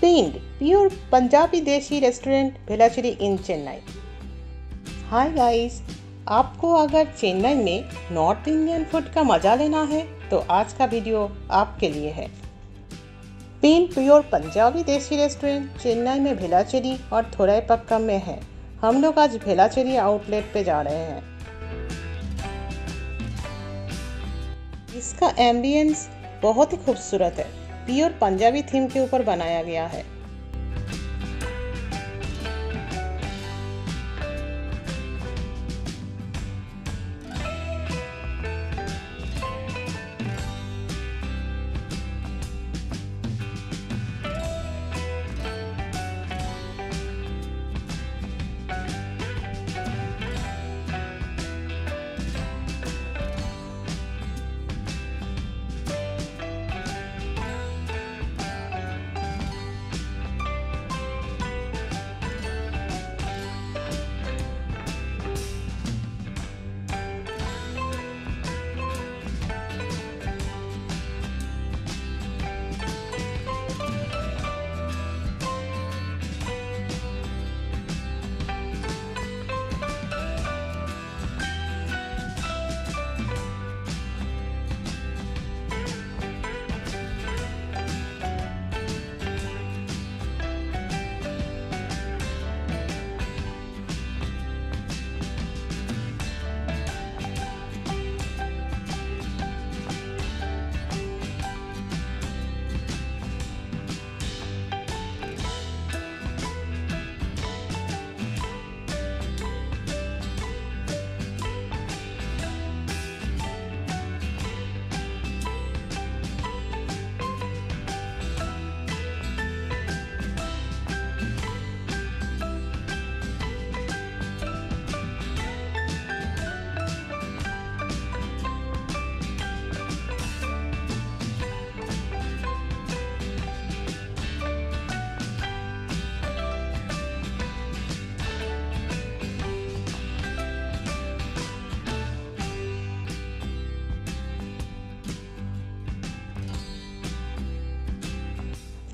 Pained, pure Punjabi desi restaurant Velachery in Chennai hi guys आपको अगर चेन्नई में north Indian food का मज़ा लेना है तो आज का वीडियो आपके लिए है। Pen pure Punjabi desi restaurant Chennai में भेलाचेरी और थोड़ाई पक्कम में है। हम लोग आज भेलाचेरी आउटलेट पे जा रहे हैं। इसका एम्बियंस बहुत ही खूबसूरत है। प्योर पंजाबी थीम के ऊपर बनाया गया है।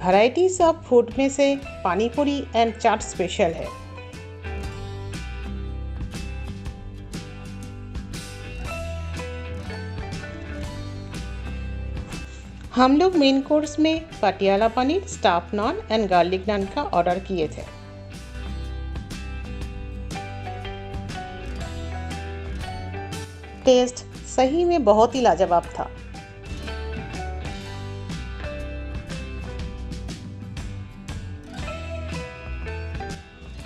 वैरायटीज ऑफ़ फ़ूड में से पानी पूरी एंड चाट स्पेशल है। हम लोग मेन कोर्स में Patiala paneer stuffed naan and garlic naan का ऑर्डर किए थे। टेस्ट सही में बहुत ही लाजवाब था।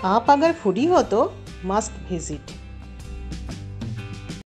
आप अगर फूडी हो तो मस्ट विज़िट